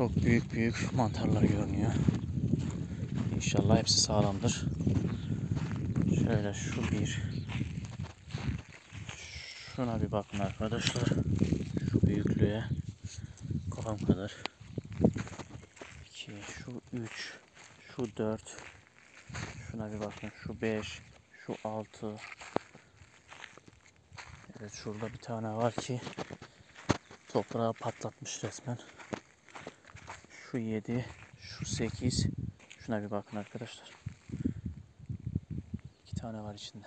çok büyük büyük mantarlar görünüyor. İnşallah hepsi sağlamdır. Şöyle şu bir. Şuna bir bakın arkadaşlar. Şu büyüklüğe. Kafam kadar. 2, şu 3, şu 4. Şuna bir bakın. Şu 5, şu 6. Evet şurada bir tane var ki toprağı patlatmış resmen. Şu 7, şu 8. Şuna bir bakın arkadaşlar. İki tane var içinde.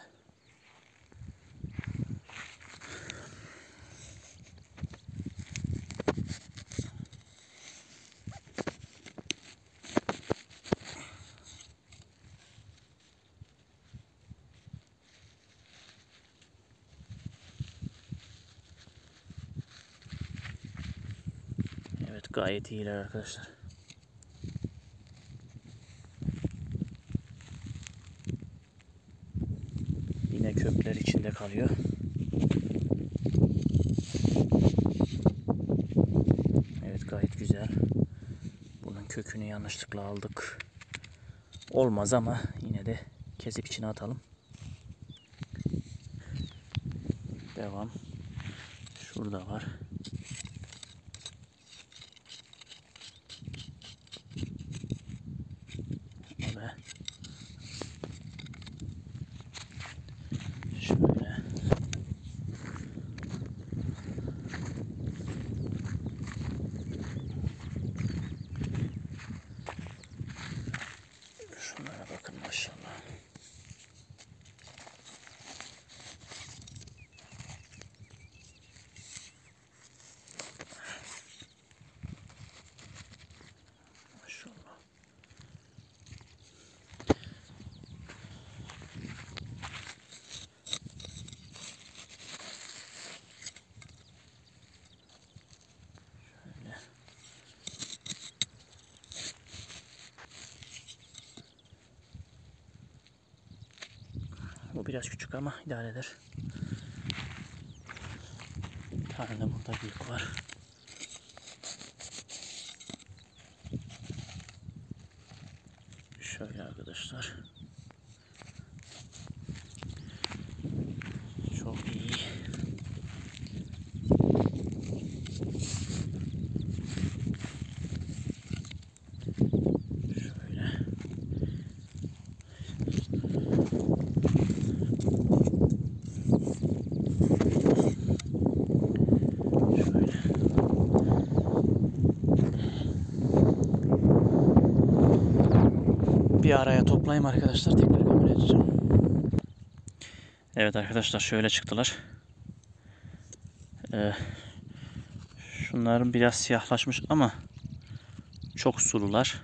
Evet gayet iyiler arkadaşlar. Yine kökler içinde kalıyor. Evet gayet güzel. Bunun kökünü yanlışlıkla aldık. Olmaz ama yine de kesip içine atalım. Devam. Şurada var. Ve şöyle şunlara bakın maşallah. Maşallah. Şöyle. Bu biraz küçük ama idare eder. Bir tane burada büyük var. Şöyle arkadaşlar. Çok iyi. Şöyle. Şöyle. Bir araya toplayayım arkadaşlar tekrar kamera edeceğim. Evet arkadaşlar şöyle çıktılar. Ee, şunların biraz siyahlaşmış ama çok sulular.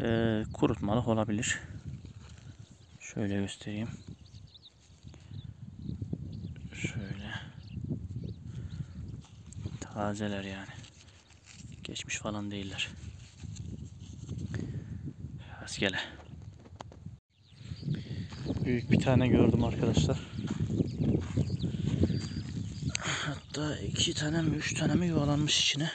Ee, kurutmalık olabilir. Şöyle göstereyim. Şöyle. Tazeler yani. Geçmiş falan değiller. Rastgele. Büyük bir tane gördüm arkadaşlar. Hatta iki tane mi üç tane mi yuvalanmış içine.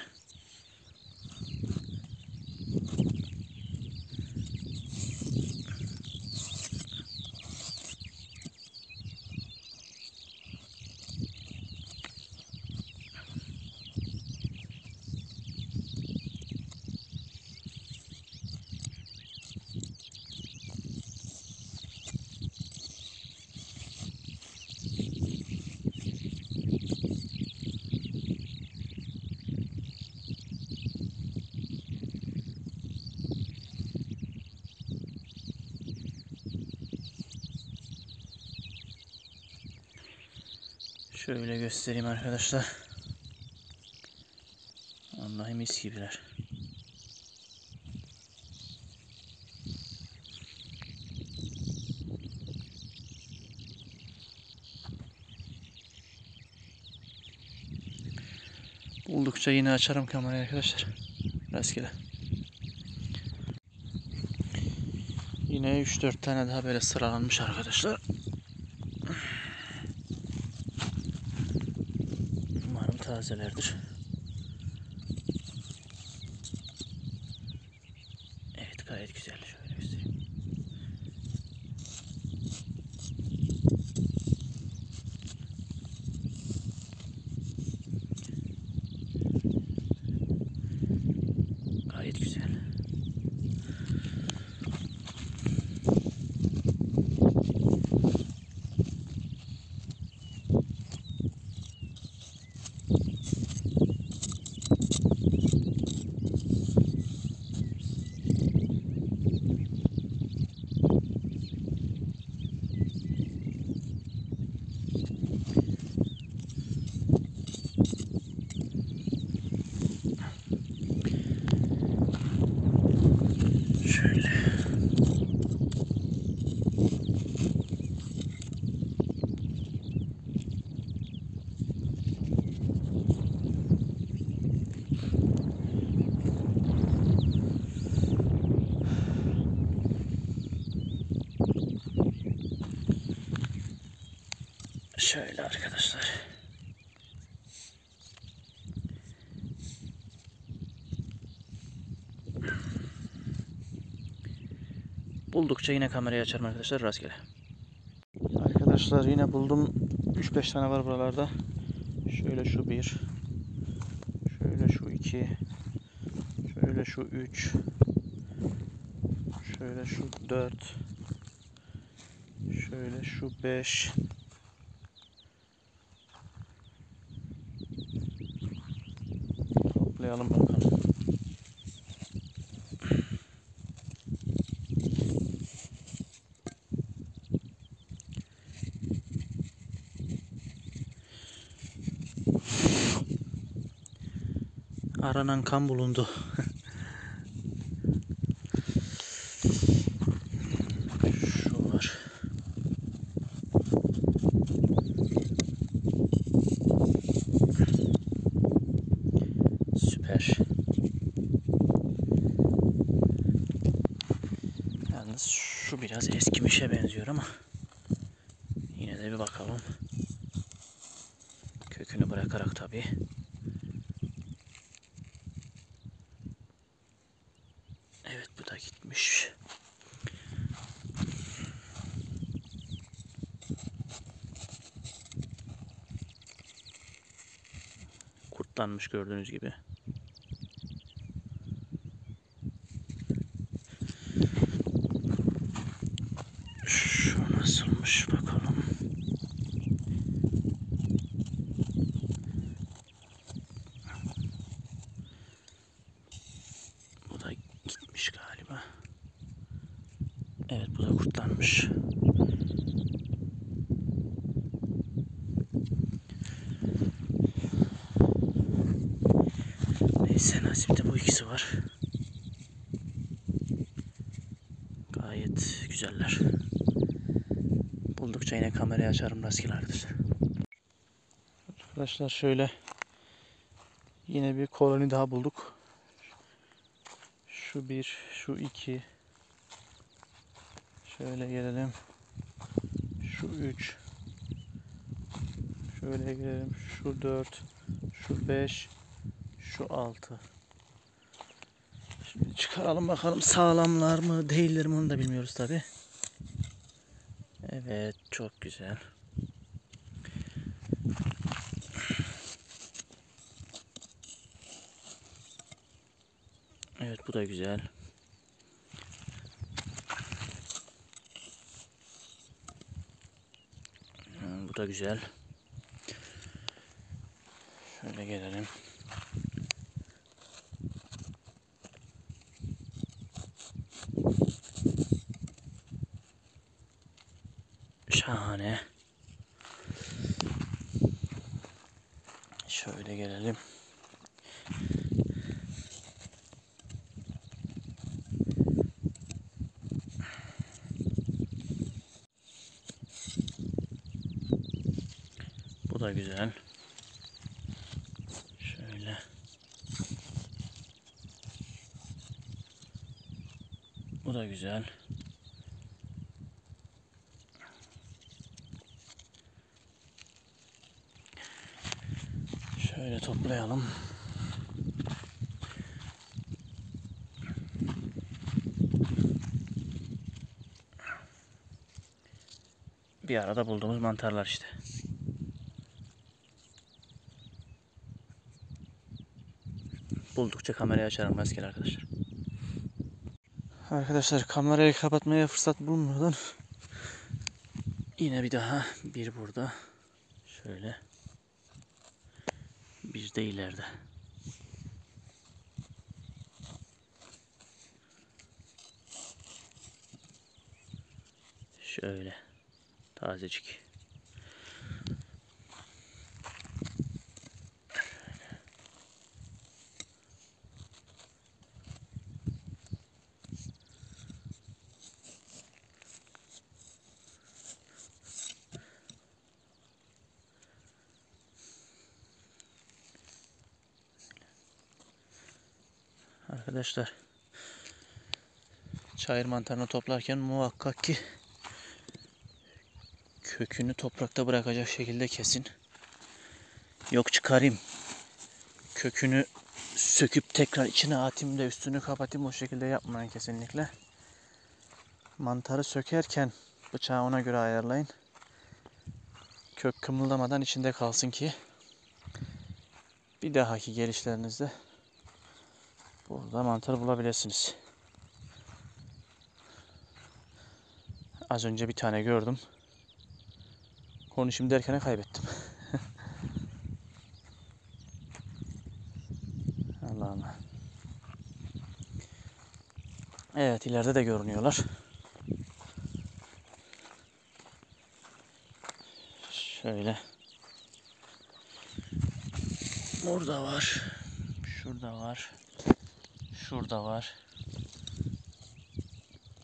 Şöyle göstereyim arkadaşlar. Vallahi mis gibiler. Buldukça yine açarım kamerayı arkadaşlar. Rastgele. Yine 3-4 tane daha böyle sıralanmış arkadaşlar. Umarım tazelerdir. Evet gayet güzel. Şöyle göstereyim. Gayet güzel. Şöyle. Şöyle arkadaşlar. Buldukça yine kamerayı açarım arkadaşlar rastgele. Arkadaşlar yine buldum. 3-5 tane var buralarda. Şöyle şu bir. Şöyle şu iki. Şöyle şu üç. Şöyle şu dört. Şöyle şu beş. Toplayalım bakalım. Aranan kan bulundu. Şu var. Süper. Yalnız şu eskimişe benziyor ama yine de bir bakalım. Kökünü bırakarak tabii. Evet bu da gitmiş. Kurtlanmış gördüğünüz gibi. Şu nasılmış bakalım. Bu da gitmiş galiba. Evet bu da kurtlanmış. Neyse nasipte bu ikisi var. Gayet güzeller. Buldukça yine kamerayı açarım rastgele arkadaşlar. Arkadaşlar şöyle yine bir koloni daha bulduk. Şu bir, şu iki. Şöyle gelelim. Şu üç. Şöyle gelelim. Şu dört. Şu beş. Şu altı. Şimdi çıkaralım bakalım sağlamlar mı değiller mi onu da bilmiyoruz tabi. Evet çok güzel. Evet bu da güzel. Bu da güzel. Şöyle gelelim. Şöyle gelelim. Bu da güzel. Şöyle. Bu da güzel. Şöyle toplayalım. Bir arada bulduğumuz mantarlar işte. Buldukça kamerayı açarım rastgele arkadaşlar. Arkadaşlar kamerayı kapatmaya fırsat bulmadan yine bir daha bir burada şöyle de ileride. Şöyle tazecik. Arkadaşlar çayır mantarını toplarken muhakkak ki kökünü toprakta bırakacak şekilde kesin. Yok çıkarayım. Kökünü söküp tekrar içine atayım da üstünü kapatayım o şekilde yapmayın kesinlikle. Mantarı sökerken bıçağı ona göre ayarlayın. Kök kımıldamadan içinde kalsın ki bir dahaki gelişlerinizde burada mantar bulabilirsiniz. Az önce bir tane gördüm. Konuşayım derken kaybettim. Allah Allah. Evet ileride de görünüyorlar. Şöyle. Burada var. Şurada var. Şurada var.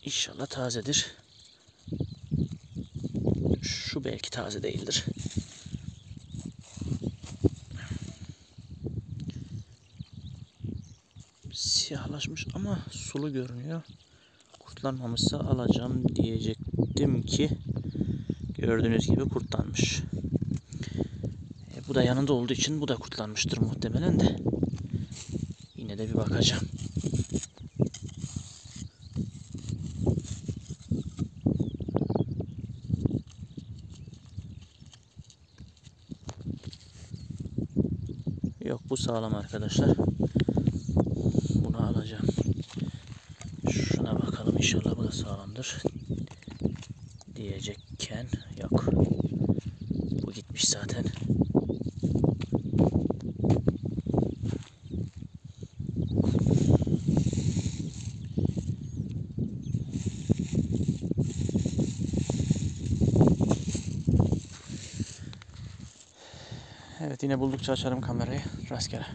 İnşallah tazedir. Şu belki taze değildir. Siyahlaşmış ama sulu görünüyor. Kurtlanmamışsa alacağım diyecektim ki gördüğünüz gibi kurtlanmış. E, bu da yanında olduğu için bu da kurtlanmıştır muhtemelen de. Yine de bir bakacağım. Yok bu sağlam arkadaşlar. Bunu alacağım. Şuna bakalım inşallah bu da sağlamdır. Diyecekken yok. Bu gitmiş zaten. Evet yine buldukça açarım kamerayı rastgele.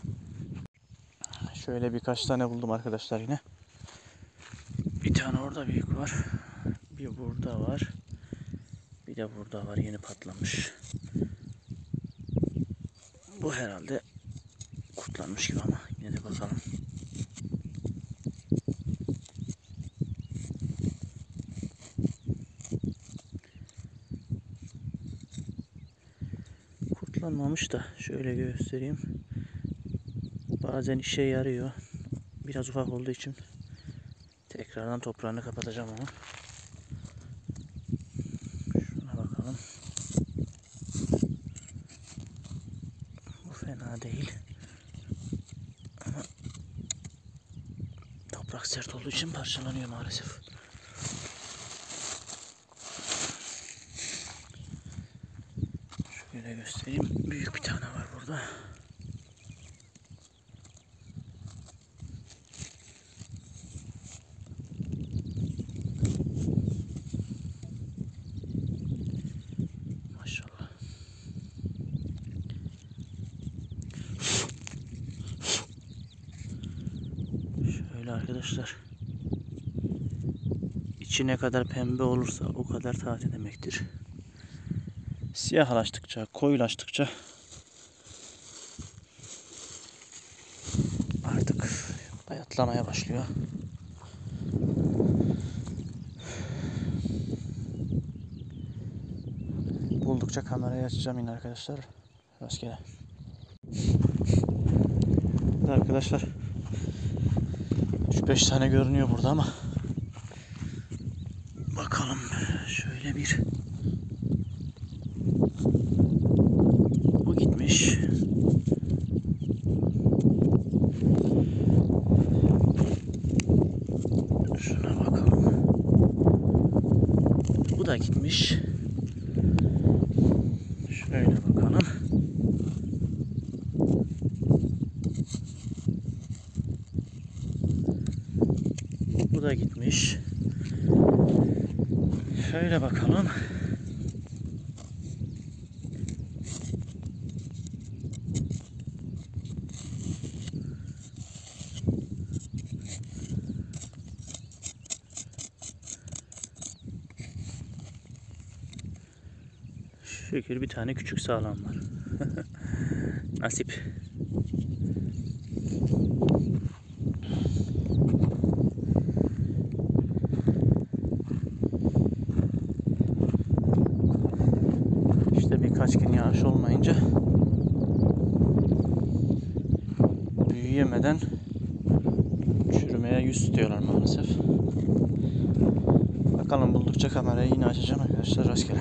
Şöyle birkaç tane buldum arkadaşlar yine. Bir tane orada büyük var. Bir burada var. Bir de burada var yeni patlamış. Bu herhalde kurtlanmış gibi ama yine de bakalım. Kurtlanmamış da şöyle göstereyim. Bazen işe yarıyor. Biraz ufak olduğu için tekrardan toprağını kapatacağım onu. Şuna bakalım. Bu fena değil. Ama toprak sert olduğu için parçalanıyor maalesef. göstereyim. Büyük bir tane var burada. Maşallah. Şöyle arkadaşlar. İçi ne kadar pembe olursa o kadar taze demektir. Siyahlaştıkça, koyulaştıkça artık bayatlamaya başlıyor. Buldukça kamerayı açacağım yine arkadaşlar. Rastgele. Evet Arkadaşlar 3-5 tane görünüyor burada ama bakalım şöyle bir bu gitmiş. Şuna bakalım. Bu da gitmiş. Şöyle bakalım. Bu da gitmiş. Şöyle bakalım. Şükür bir tane küçük sağlam var. Nasip. Yüz tutuyorlar maalesef. Bakalım buldukça kamerayı yine açacağım arkadaşlar rastgele.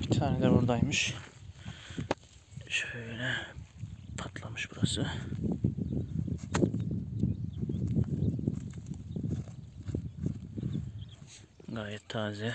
Bir tane de buradaymış. Şöyle patlamış burası. Gayet taze.